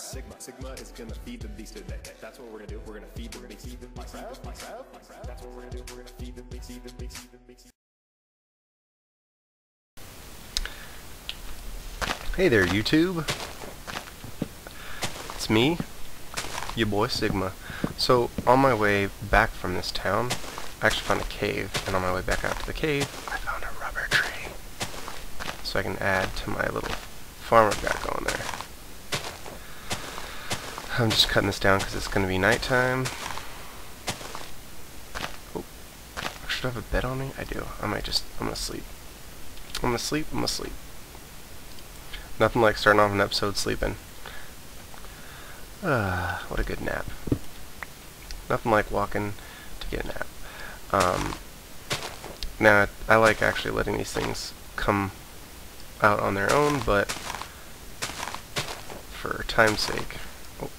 Sigma. Sigma is gonna feed the beast today. That's what we're gonna do. We're gonna feed the beast. Feed the beast. That's what we're gonna do. We're gonna feed the beast. Feed the beast. Feed the beast. Hey there, YouTube. It's me, your boy Sigma. So, on my way back from this town, I actually found a cave, and on my way back out to the cave, I found a rubber tree. So I can add to my little farm I've got going there. I'm just cutting this down because it's going to be nighttime. Oh, should I have a bed on me? I do. I might just, I'm going to sleep. I'm going to sleep, I'm going to sleep. Nothing like starting off an episode sleeping. Ah, what a good nap. Nothing like walking to get a nap. Um, now, I like actually letting these things come out on their own, but for time's sake, oh,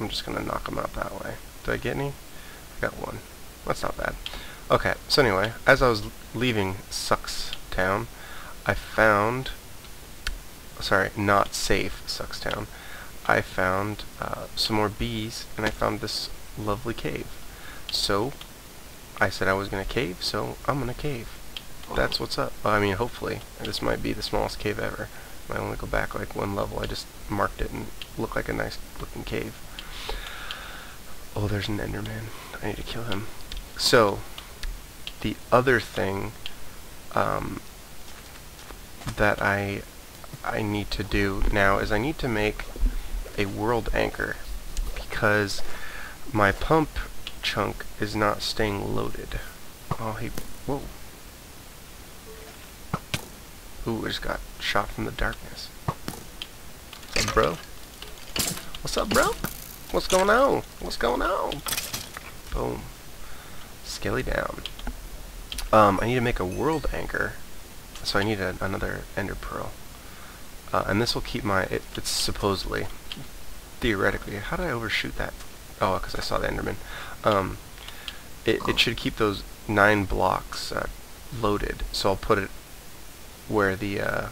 I'm just going to knock them out that way. Did I get any? I got one. That's not bad. Okay, so anyway, as I was leaving Sucks Town, I found sorry, not safe Sucks Town. I found uh, some more bees, and I found this lovely cave. So, I said I was going to cave, so I'm going to cave. That's what's up. Well, I mean, hopefully. This might be the smallest cave ever. I only go back like one level. I just marked it and looked like a nice looking cave. Oh, there's an Enderman. I need to kill him. So, the other thing um, that I I need to do now is I need to make a world anchor because my pump chunk is not staying loaded. Oh, he... Whoa. Ooh, I just got shot from the darkness. What's up, bro? What's up, bro? What's going on? What's going on? Boom. Skelly down. Um, I need to make a world anchor, so I need a, another ender pearl. Uh, and this will keep my, it, it's supposedly, theoretically, how did I overshoot that? Oh, because I saw the Enderman. Um, it, it should keep those nine blocks uh, loaded, so I'll put it where the, uh,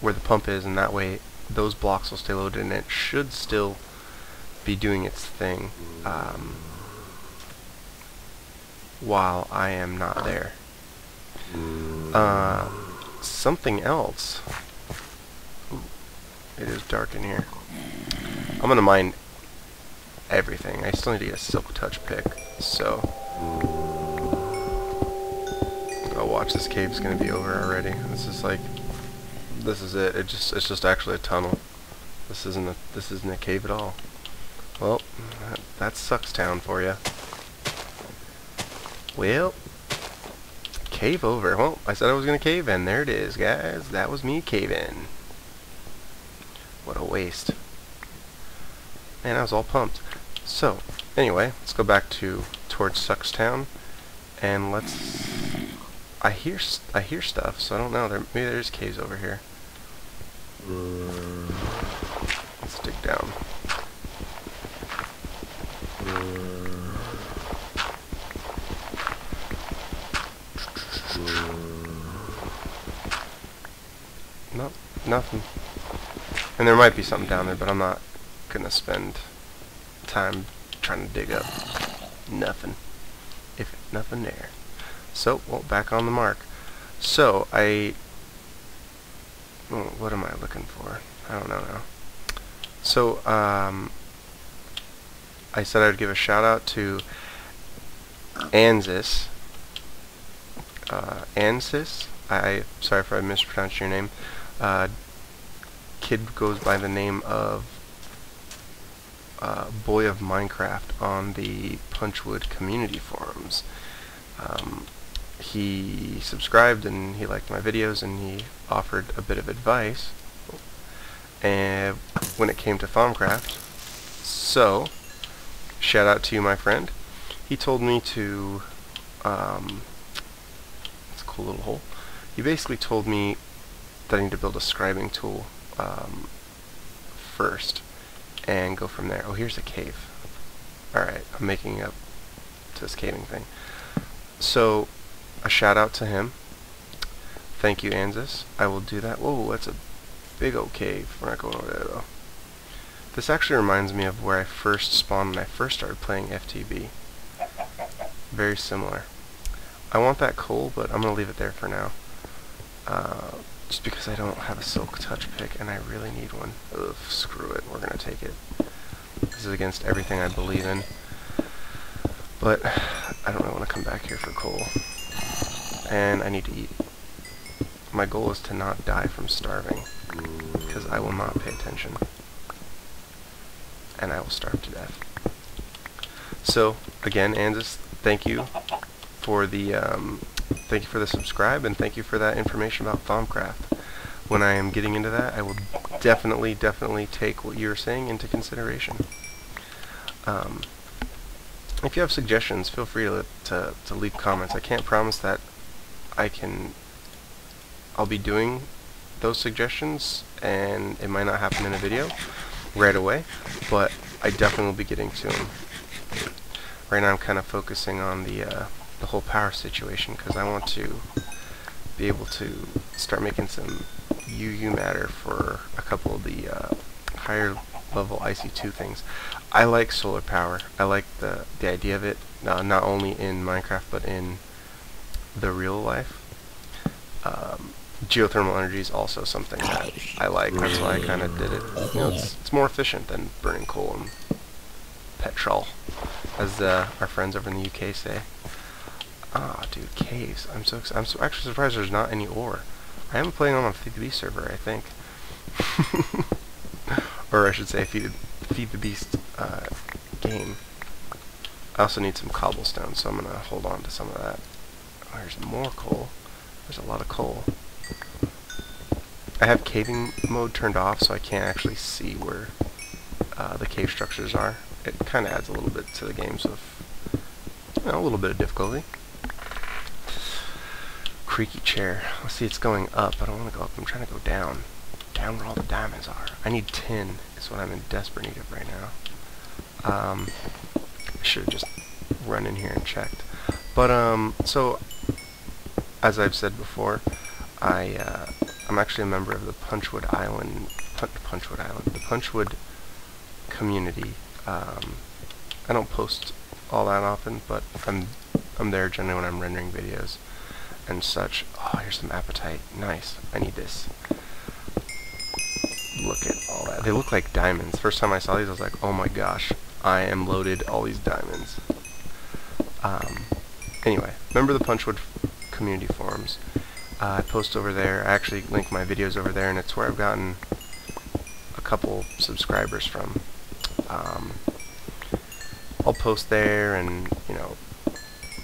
where the pump is, and that way those blocks will stay loaded, and it should still be doing its thing um, while I am not there. Uh, something else it is dark in here. I'm gonna mine everything. I still need to get a silk touch pick, so watch this cave's gonna be over already. This is like this is it. It just it's just actually a tunnel. This isn't a this isn't a cave at all. Well, that, that sucks town for you. Well, cave over. Well, I said I was gonna cave in. There it is, guys. That was me caving. What a waste. Man, I was all pumped. So, anyway, let's go back to towards Suckstown, and let's. I hear I hear stuff, so I don't know. There maybe there's caves over here. Hmm. Let's dig down. Hmm. Nope, nothing. And there might be something down there, but I'm not gonna spend time trying to dig up nothing. If nothing there. So, well, back on the mark. So, I... Well, what am I looking for? I don't know now. So, um... I said I would give a shout out to Ansis. Uh, Ansis? I, sorry if I mispronounced your name. Uh, kid goes by the name of uh, Boy of Minecraft on the Punchwood community forums. Um, he subscribed and he liked my videos and he offered a bit of advice and when it came to Thaumcraft. So, shout out to you, my friend. He told me to, um, it's a cool little hole. He basically told me that I need to build a scribing tool um, first and go from there. Oh, here's a cave. Alright, I'm making up this caving thing. So, a shout out to him. Thank you, Anzus. I will do that. Whoa, that's a big old cave. We're not going over there, though. This actually reminds me of where I first spawned when I first started playing FTB. Very similar. I want that coal, but I'm going to leave it there for now. Uh, just because I don't have a silk touch pick, and I really need one. Ugh, screw it. We're going to take it. This is against everything I believe in. But I don't really want to come back here for coal. And I need to eat. My goal is to not die from starving. Because I will not pay attention. And I will starve to death. So, again, Anzus, thank you for the um, thank you for the subscribe and thank you for that information about Thaumcraft. When I am getting into that, I will definitely, definitely take what you're saying into consideration. Um, if you have suggestions, feel free to, to, to leave comments. I can't promise that I can, I'll be doing those suggestions and it might not happen in a video right away, but I definitely will be getting to them. Right now I'm kind of focusing on the, uh, the whole power situation because I want to be able to start making some UU matter for a couple of the uh, higher level IC2 things. I like solar power. I like the, the idea of it, uh, not only in Minecraft but in the real life. Um, geothermal energy is also something that I like. That's why I kind of did it. You know, it's, it's more efficient than burning coal and petrol, as uh, our friends over in the UK say. Ah, dude, caves. I'm so I'm so actually surprised there's not any ore. I am playing on a the server, I think. or I should say, Feed, Feed the Beast uh, game. I also need some cobblestone, so I'm going to hold on to some of that. Oh, there's more coal. There's a lot of coal. I have caving mode turned off, so I can't actually see where uh, the cave structures are. It kind of adds a little bit to the games of you know, a little bit of difficulty. Creaky chair. Let's see, it's going up. I don't want to go up. I'm trying to go down. Down where all the diamonds are. I need tin. Is what I'm in desperate need of right now. Um, I should have just run in here and checked. But um, so as I've said before, I uh, I'm actually a member of the Punchwood Island Punchwood Island the Punchwood community. Um, I don't post all that often, but I'm I'm there generally when I'm rendering videos and such. Oh, here's some apatite. Nice. I need this. Look at all that. They look like diamonds. First time I saw these, I was like, oh my gosh, I am loaded all these diamonds. Um, anyway, remember the Punchwood community forums. Uh, I post over there. I actually link my videos over there, and it's where I've gotten a couple subscribers from. Um, I'll post there and, you know,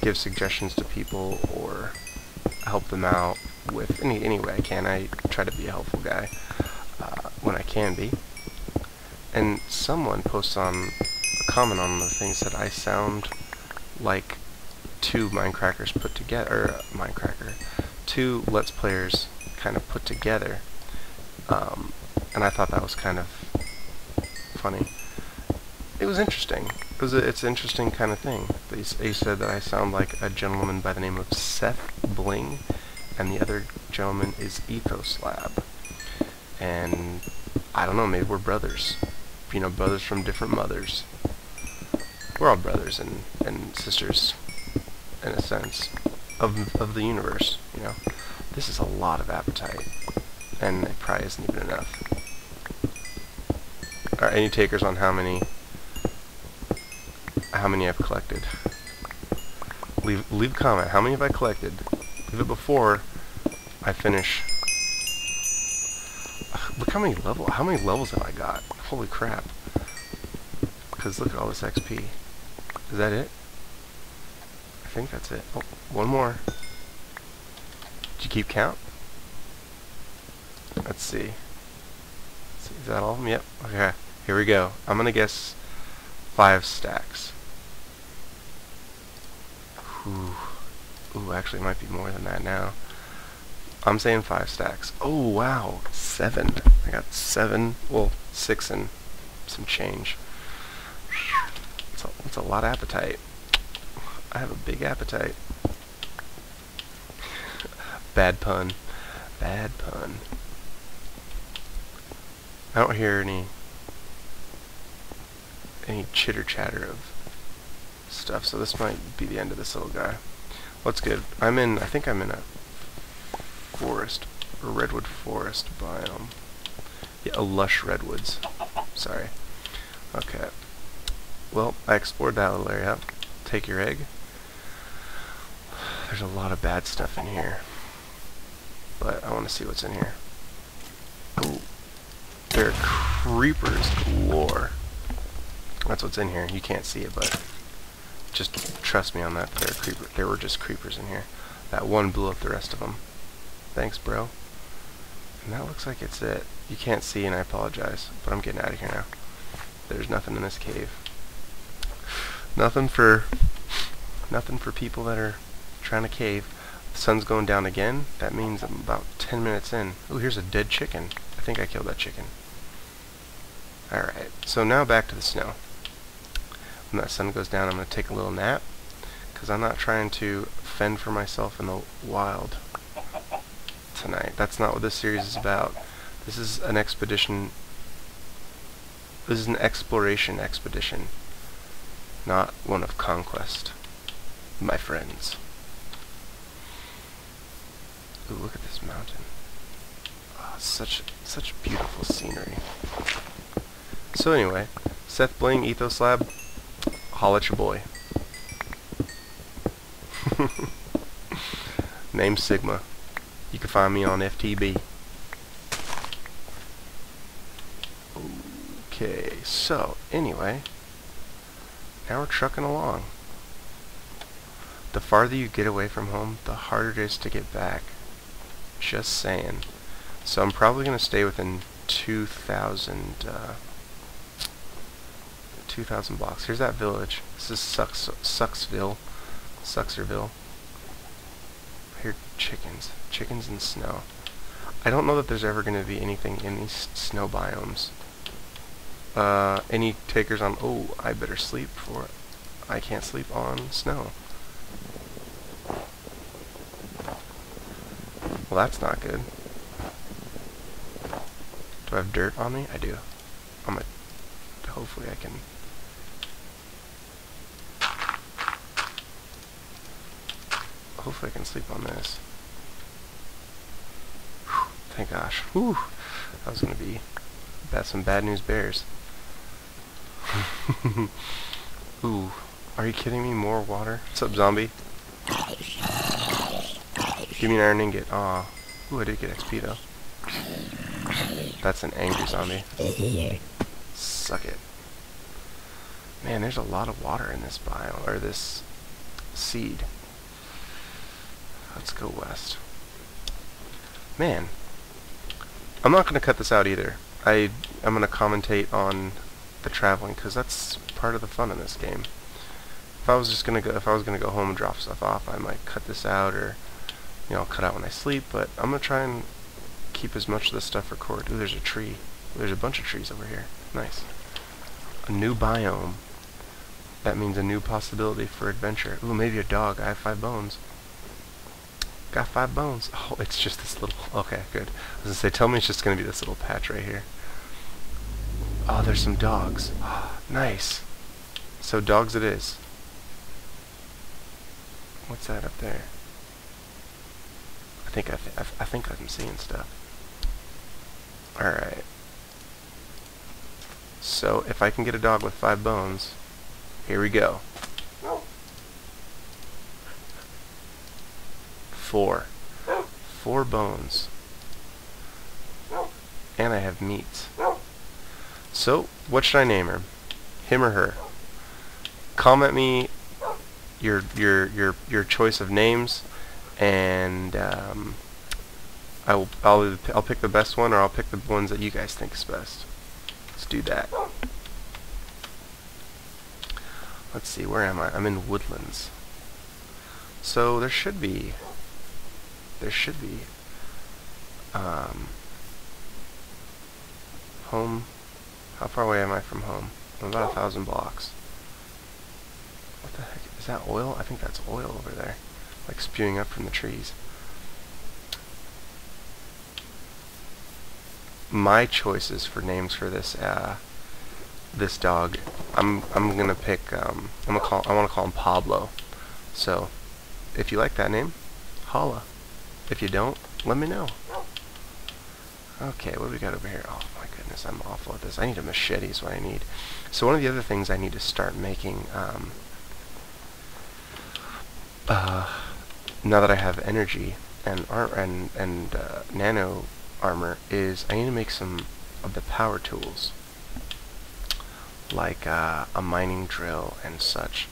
give suggestions to people or help them out with any, any way I can. I try to be a helpful guy when I can be. And someone posts on a comment on the things that I sound like two Mindcrackers put together, or uh, Mindcracker, two Let's Players kind of put together. Um, and I thought that was kind of funny. It was interesting. It was a, it's an interesting kind of thing. They, they said that I sound like a gentleman by the name of Seth Bling, and the other gentleman is EthosLab. And I don't know, maybe we're brothers. You know, brothers from different mothers. We're all brothers and, and sisters, in a sense, of, of the universe, you know. This is a lot of apatite, and it probably isn't even enough. Are any takers on how many how many I've collected. Leave leave a comment. How many have I collected? Leave it before I finish. Look how many level. How many levels have I got? Holy crap! Because look at all this XP. Is that it? I think that's it. Oh, one more. Did you keep count? Let's see. Let's see. Is that all of them? Yep. Okay. Here we go. I'm gonna guess five stacks. Ooh. Ooh, actually it might be more than that now. I'm saying five stacks. Oh, wow. Seven. I got seven. Well, six and some change. It's a, it's a lot of apatite. I have a big appetite. Bad pun. Bad pun. I don't hear any chitter chatter of stuff. So this might be the end of this little guy. What's good? I'm in, I think I'm in a forest, or redwood forest biome. Yeah, a lush redwoods. Sorry. Okay. Well, I explored that little area. Take your egg. There's a lot of bad stuff in here. But I want to see what's in here. Ooh. There are creepers galore. That's what's in here. You can't see it, but just trust me on that. There, creeper there were just creepers in here. That one blew up the rest of them. Thanks, bro. And that looks like it's it. You can't see, and I apologize, but I'm getting out of here now. There's nothing in this cave. Nothing for nothing for people that are trying to cave. The sun's going down again. That means I'm about 10 minutes in. Oh, here's a dead chicken. I think I killed that chicken. Alright, so now back to the snow. When that sun goes down, I'm going to take a little nap. Because I'm not trying to fend for myself in the wild tonight. That's not what this series is about. This is an expedition. This is an exploration expedition. Not one of conquest. My friends. Ooh, look at this mountain. Oh, such such beautiful scenery. So anyway, SethBling Ethos Lab, holla at your boy. Name Sigma. You can find me on FTB. Okay, so anyway, now we're trucking along. The farther you get away from home, the harder it is to get back. Just saying. So I'm probably going to stay within 2,000, uh, 2,000 blocks. Here's that village. This is Sucks, Sucksville. Suckserville. I hear chickens. Chickens and snow. I don't know that there's ever going to be anything in these snow biomes. Uh, any takers on... Oh, I better sleep for... I can't sleep on snow. Well, that's not good. Do I have dirt on me? I do. I'm a... Hopefully I can... Hopefully I can sleep on this. Thank gosh. Whew. That was going to be bad, some bad news bears. Ooh. Are you kidding me? More water? What's up, zombie? Give me an iron ingot. Aw. Ooh, I did get XP, though. That's an angry zombie. Suck it. Man, there's a lot of water in this bio, or this seed. Let's go west. Man. I'm not going to cut this out either. I, I'm going to commentate on the traveling, because that's part of the fun in this game. If I was just going to go, if I was going to go home and drop stuff off, I might cut this out, or you know, cut out when I sleep, but I'm going to try and keep as much of this stuff recorded. Ooh, there's a tree. There's a bunch of trees over here. Nice. A new biome. That means a new possibility for adventure. Ooh, maybe a dog. I have five bones. Got five bones. Oh, it's just this little... Okay, good. I was going to say, tell me it's just going to be this little patch right here. Oh, there's some dogs. nice. So dogs it is. What's that up there? I think I, th I think I'm seeing stuff. All right. So if I can get a dog with five bones, here we go. Four. Four bones. And I have meat. So, what should I name her? Him or her? Comment me your your your your choice of names and um, I will I'll I'll pick the best one or I'll pick the ones that you guys think is best. Let's do that. Let's see, where am I? I'm in Woodlands. So there should be there should be um, home how far away am I from home? I'm about a thousand blocks. What the heck? Is that oil? I think that's oil over there like spewing up from the trees. My choices for names for this uh, this dog. I'm I'm gonna pick. Um, I'm gonna call. I want to call him Pablo. So, if you like that name, holla. If you don't, let me know. Okay, what do we got over here? Oh my goodness, I'm awful at this. I need a machete is what I need. So one of the other things I need to start making, um, uh, now that I have energy and and and uh, nano armor, is I need to make some of the power tools, like uh, a mining drill and such.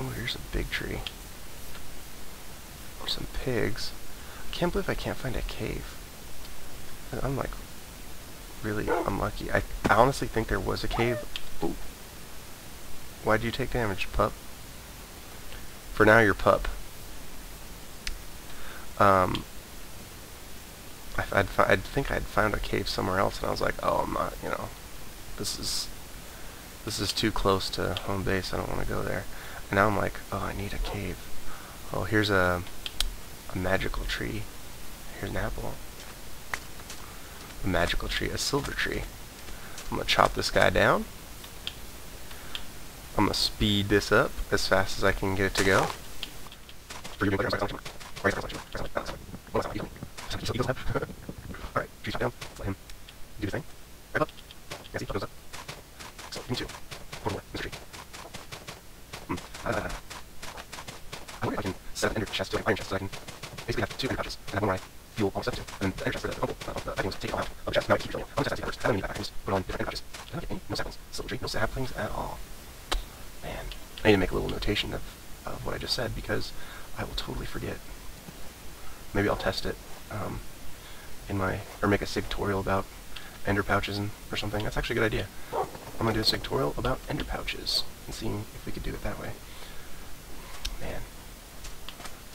Oh, here's a big tree. Some pigs. I can't believe I can't find a cave. I'm like really unlucky. I, I honestly think there was a cave. Ooh. Why did you take damage, pup? For now, you're pup. Um, I, I'd, I'd think I'd found a cave somewhere else, and I was like, oh, I'm not, you know, this is, this is too close to home base, I don't want to go there. And now I'm like, oh, I need a cave. Oh, here's a, a magical tree. Here's an apple a magical tree, a silver tree. I'm going to chop this guy down. I'm going to speed this up as fast as I can get it to go. Alright, tree down. Let him do the thing. Right up. Yeah, see, goes up. So, me two. Mr. Hmm. Uh, I wonder if I can set up an ender chest to like iron chest so I can basically have two ender pouches and have one where I fuel all stuff to. And the ender chest for the humble, uh, the, think it was take out of the. Now keep drilling. I'm just testing first. I don't need. I just put on different ender pouches. Did I get any? No saplings. Silver tree, no saplings at all. Man, I need to make a little notation of, of what I just said because I will totally forget. Maybe I'll test it um, in my, or make a sig tutorial about ender pouches and, or something. That's actually a good idea. I'm going to do a sig tutorial about ender pouches and seeing if we could do it that way. Man.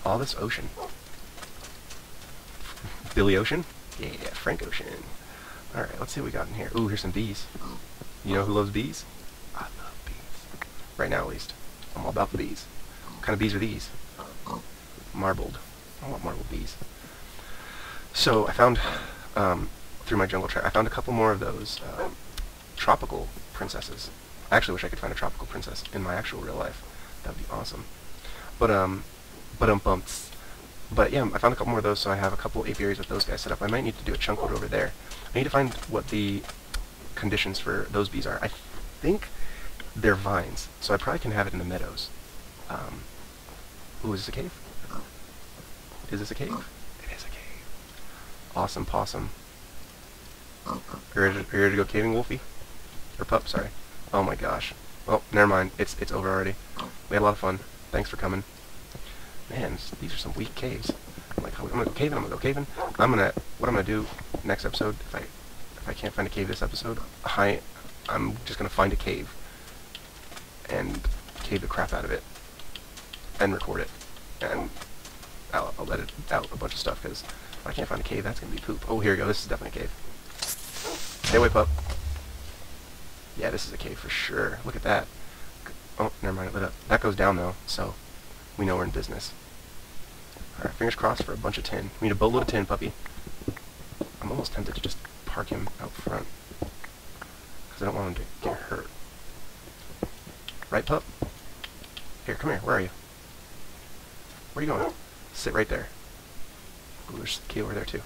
All this ocean. Billy Ocean? Yeah, Frank Ocean. Alright, let's see what we got in here. Ooh, here's some bees. You know who loves bees? I love bees. Right now, at least. I'm all about the bees. What kind of bees are these? Marbled. I want marbled bees. So, I found, um, through my jungle track, I found a couple more of those um, tropical princesses. I actually wish I could find a tropical princess in my actual real life. That would be awesome. But, um, but um bumps. But yeah, I found a couple more of those, so I have a couple apiaries with those guys set up. I might need to do a chunk load over there. I need to find what the conditions for those bees are. I think they're vines, so I probably can have it in the meadows. Um, ooh, is this a cave? Is this a cave? It is a cave. Awesome possum. Are you ready to, to go caving, Wolfie? Or pup, sorry. Oh my gosh. Well, never mind. It's it's over already. We had a lot of fun. Thanks for coming. Man, these are some weak caves. I'm like, I'm gonna go caving. I'm gonna go caving. I'm gonna. What I'm gonna do next episode, if I if I can't find a cave this episode, I I'm just gonna find a cave and cave the crap out of it and record it and I'll, I'll edit out a bunch of stuff because if I can't find a cave, that's gonna be poop. Oh, here we go. This is definitely a cave. Stay away, pup. Yeah, this is a cave for sure. Look at that. Oh, never mind, it lit up. That goes down, though, so we know we're in business. Alright, fingers crossed for a bunch of tin. We need a boatload of tin, puppy. I'm almost tempted to just park him out front. Because I don't want him to get hurt. Right, pup? Here, come here. Where are you? Where are you going? Sit right there. Ooh, there's the key over there, too.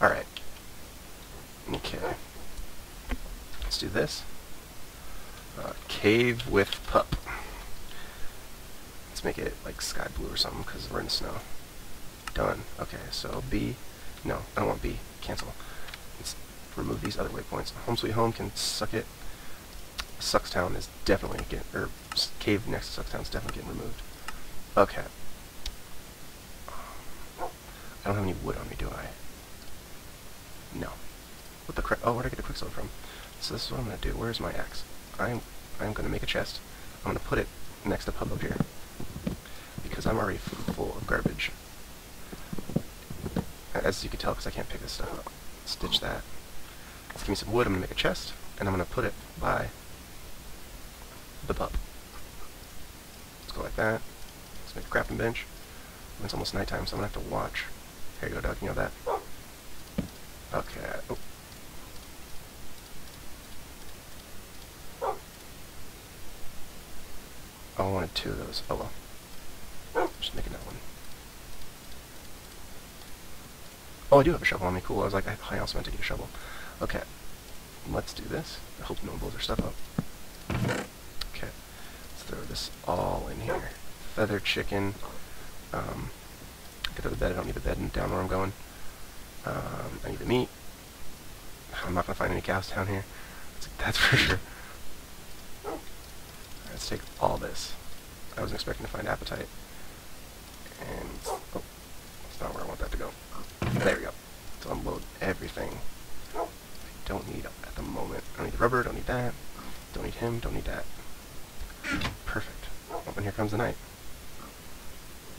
Alright. Okay. Let's do this. Uh, cave with pup. Let's make it like sky blue or something because we're in the snow. Done. Okay, so B. No, I don't want B. Cancel. Let's remove these other waypoints. Home Sweet Home can suck it. Suckstown is definitely getting, or cave next to Suckstown is definitely getting removed. Okay. I don't have any wood on me, do I? No. What the crap? Oh, where'd I get the quicksilver from? So this is what I'm to do. Where's my axe? I'm, I'm to make a chest. I'm to put it next to Pub up here. Because I'm already full of garbage. As you can tell, because I can't pick this stuff up. Stitch that. Let's give me some wood. I'm going to make a chest. And I'm going to put it by the pup. Let's go like that. Let's make a crafting bench. It's almost nighttime, so I'm going to have to watch. Here you go, Doug. You know that. Okay. Oh. I wanted two of those. Oh well. Just making that one. Oh, I do have a shovel on me. Cool. I was like, I, I also meant to get a shovel. Okay. Let's do this. I hope no one blows their stuff up. Okay. Let's throw this all in here. Feather chicken. Um, get to the bed. I don't need the bed down where I'm going. Um, I need the meat. I'm not going to find any cows down here. That's for sure. Let's take all this. I wasn't expecting to find apatite. And, oh, that's not where I want that to go. There we go. So unload everything. I don't need at the moment. I don't need the rubber, don't need that. Don't need him, don't need that. Perfect. Oh, and here comes the night.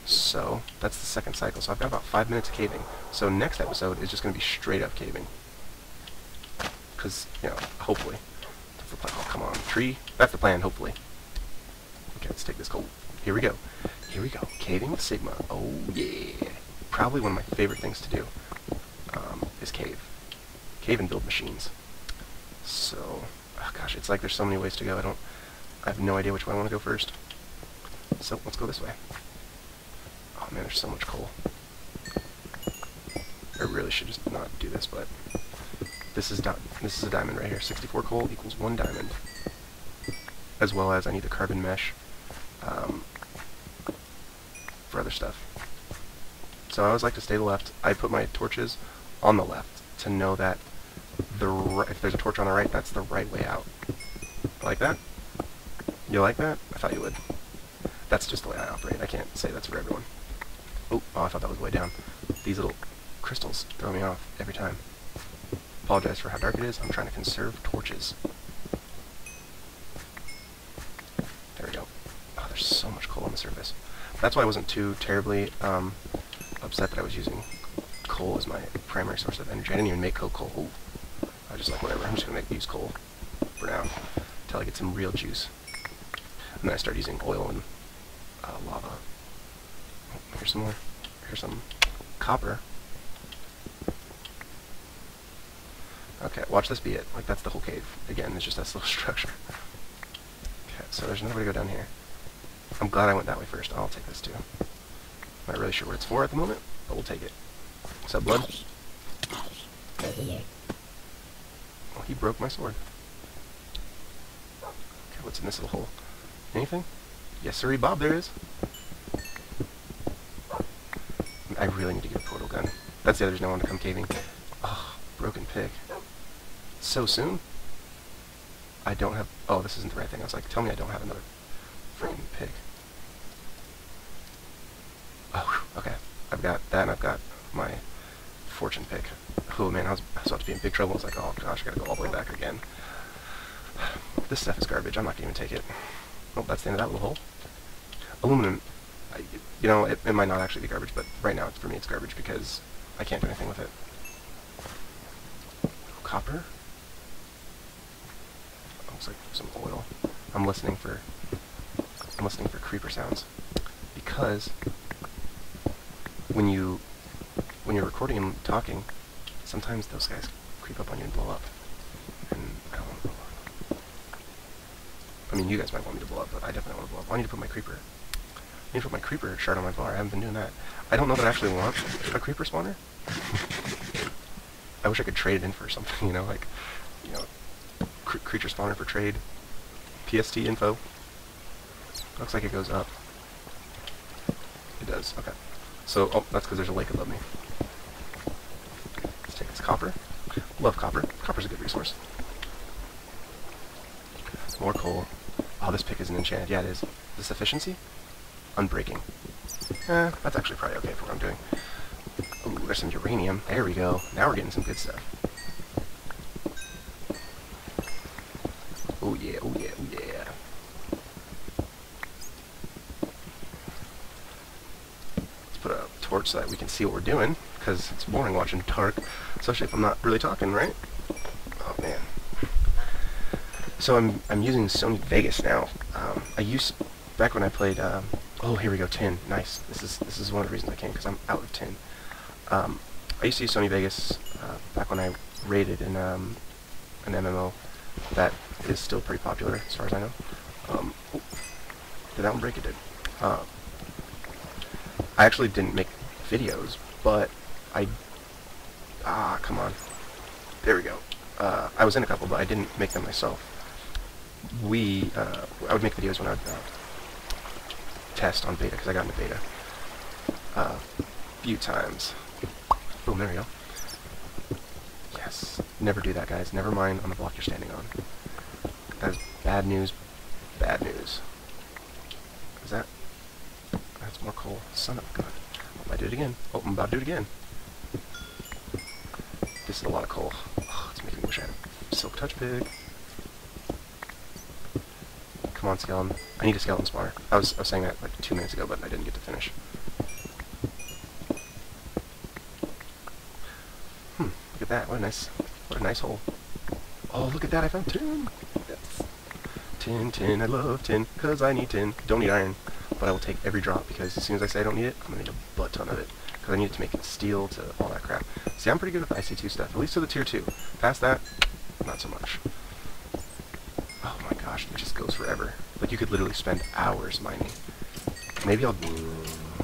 So, that's the second cycle. So I've got about five minutes of caving. So next episode is just going to be straight up caving. Because, you know, hopefully. Oh, come on. Tree? That's the plan, hopefully. Okay, let's take this coal. Here we go. Here we go. Caving with Sigma. Oh, yeah. Probably one of my favorite things to do um, is cave. Cave and build machines. So, oh gosh, it's like there's so many ways to go. I don't, I have no idea which way I want to go first. So, let's go this way. Oh man, there's so much coal. I really should just not do this, but this is this is a diamond right here. 64 coal equals one diamond. As well as I need the carbon mesh um, for other stuff. So I always like to stay to the left. I put my torches on the left to know that the if there's a torch on the right, that's the right way out. Like that? You like that? I thought you would. That's just the way I operate. I can't say that's for everyone. Oh, oh I thought that was the way down. These little crystals throw me off every time. Apologize for how dark it is. I'm trying to conserve torches. There we go. Oh, there's so much coal on the surface. That's why I wasn't too terribly um, upset that I was using coal as my primary source of energy. I didn't even make coal coal. Ooh. I just like whatever. I'm just gonna make use coal for now until I get some real juice. And then I start using oil and uh, lava. Here's some more. Here's some copper. Okay, watch this be it. Like, that's the whole cave. Again, it's just this little structure. Okay, so there's another way to go down here. I'm glad I went that way first. I'll take this too. Not really sure what it's for at the moment, but we'll take it. What's up, blood? Oh, he broke my sword. Okay, what's in this little hole? Anything? Yes, sirree, Bob, there is. I really need to get a portal gun. That's the other reason I wanted to come caving. Oh, broken pick. So soon? I don't have... Oh, this isn't the right thing. I was like, tell me I don't have another freaking pick. Oh, okay. I've got that, and I've got my fortune pick. Oh man, I was, I was about to be in big trouble. I was like, oh gosh, I gotta go all the way back again. This stuff is garbage. I'm not gonna even take it. Oh, that's the end of that little hole. Aluminum, I, you know, it, it might not actually be garbage, but right now, for me, it's garbage because I can't do anything with it. Copper? Looks like some oil. I'm listening for, I'm listening for creeper sounds because when you when you're recording and talking, sometimes those guys creep up on you and blow up. And I don't want to blow up. I mean, you guys might want me to blow up, but I definitely want to blow up. I need to put my creeper. I need to put my creeper shard on my bar. I haven't been doing that. I don't know that I actually want a creeper spawner. I wish I could trade it in for something, you know, like, you know, cr creature spawner for trade. PST info. Looks like it goes up. It does, okay. So, oh, that's because there's a lake above me. Let's take this copper. Love copper. Copper's a good resource. More coal. Oh, this pick isn't enchanted. Yeah, it is. This efficiency? Unbreaking. Eh, that's actually probably okay for what I'm doing. Ooh, there's some uranium. There we go. Now we're getting some good stuff. Oh yeah, oh yeah, oh yeah. Let's put a torch so that we can see what we're doing, because it's boring watching dark, especially if I'm not really talking, right? Oh man. So I'm I'm using Sony Vegas now. Um, I used back when I played. Um, oh, here we go, 10, Nice. This is this is one of the reasons I came because I'm out of tin. Um, I used to use Sony Vegas uh, back when I raided in um, an MMO that is still pretty popular as far as I know. Um, Did that one break? It did. Uh, I actually didn't make videos, but I... Ah, come on. There we go. Uh, I was in a couple, but I didn't make them myself. We, uh, I would make videos when I would uh, test on beta, because I got into beta uh, a few times. Boom, there we go. Yes. Never do that, guys. Never mind on the block you're standing on. That is bad news. Bad news. Is that... That's more coal. Son of a gun. I did it again. Oh, I'm about to do it again. This is a lot of coal. Oh, it's making me wish I had a silk touch pig. Come on, skeleton. I need a skeleton spawner. I was, I was saying that like two minutes ago, but I didn't get to finish. Hmm, look at that. What a nice, what a nice hole. Oh, look at that. I found tin. Yes. Tin, tin. I love tin, because I need tin. Don't need iron, but I will take every drop, because as soon as I say I don't need it, I'm to need butt ton of it. Because I need it to make it steel to all that crap. See, I'm pretty good with IC2 stuff, at least to the tier 2. Past that, not so much. Oh my gosh, it just goes forever. Like, you could literally spend hours mining. Maybe I'll,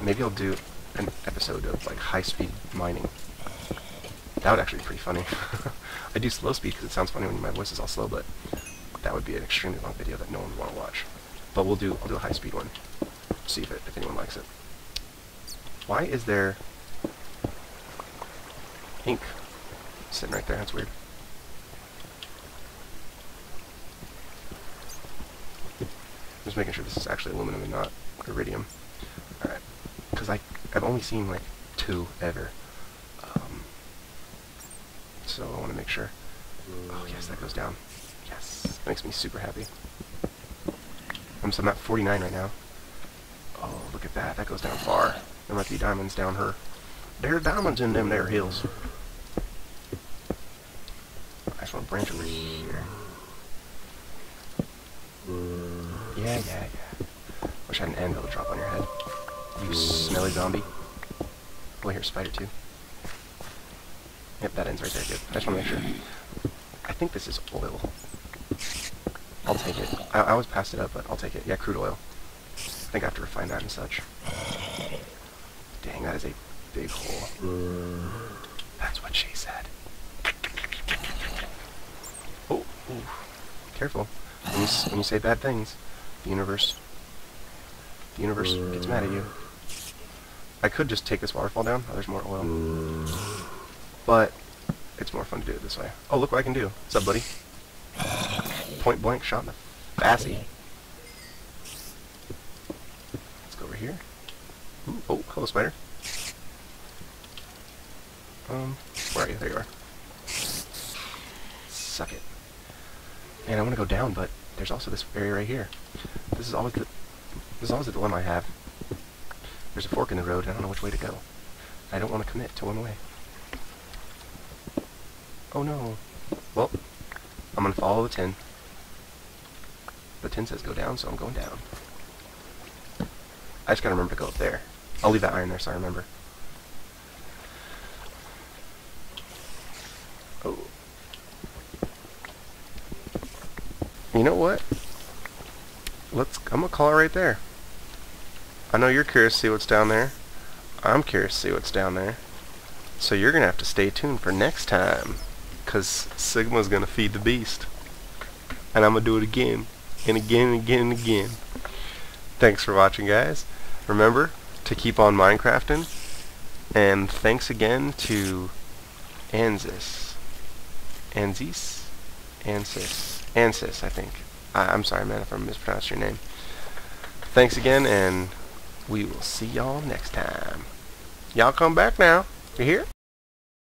maybe I'll do an episode of, like, high-speed mining. That would actually be pretty funny. I do slow speed because it sounds funny when my voice is all slow, but that would be an extremely long video that no one would want to watch. But we'll do, I'll do a high speed one. See if it, if anyone likes it. Why is there ink sitting right there? That's weird. Just making sure this is actually aluminum and not iridium. Alright. Because I've only seen like two ever. Um, so I want to make sure. Oh yes, that goes down. Yes, that makes me super happy. I'm, so I'm at 49 right now. Oh, look at that. That goes down far. There might be diamonds down her. There are diamonds in them there hills. I just want to branch over here. Mm. Yeah, yeah, yeah. Wish I had an anvil to drop on your head. You smelly zombie. Oh, here's spider too. Yep, that ends right there, good. I just want to make sure. I think this is oil. I'll take it. I, I always passed it up, but I'll take it. Yeah, crude oil. I think I have to refine that and such. Dang, that is a big hole. That's what she said. Oh, ooh. careful. When you, when you say bad things, the universe, the universe gets mad at you. I could just take this waterfall down. Oh, there's more oil. But it's more fun to do it this way. Oh, look what I can do. What's up, buddy? Point blank shot in the fassy. Let's go over here. Ooh, oh, hello, spider. Um, where are you? There you are. Suck it. Man, I want to go down, but there's also this area right here. This is always the this is always the dilemma I have. There's a fork in the road, and I don't know which way to go. I don't want to commit to one way. Oh no. Well, I'm gonna follow the tin. The tin says go down, so I'm going down. I just gotta remember to go up there. I'll leave that iron there so I remember. Oh. You know what? Let's. I'm gonna call it right there. I know you're curious to see what's down there. I'm curious to see what's down there. So you're gonna have to stay tuned for next time. Cause Sigma's gonna feed the beast. And I'm gonna do it again. And again and again and again. Thanks for watching guys. Remember to keep on Minecrafting. And thanks again to Ansis. Ansis? Ansis. Ansis, I think. I I'm sorry man if I mispronounced your name. Thanks again and we will see y'all next time. Y'all come back now. You hear?